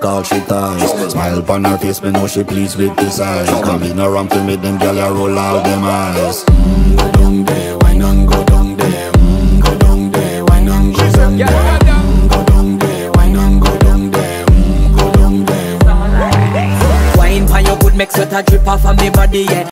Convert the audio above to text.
Call she ties. Smile upon her face, me know she pleased with this eyes. Come in around to me, them gyal I roll out them eyes. Mm, Go down there, why none go down there? Mm, Go down there, why none mm, go down there? mm, Go down there, why go down there? Mm, Go down there. Wine pon your good make sweat a drip off of me body, yeah.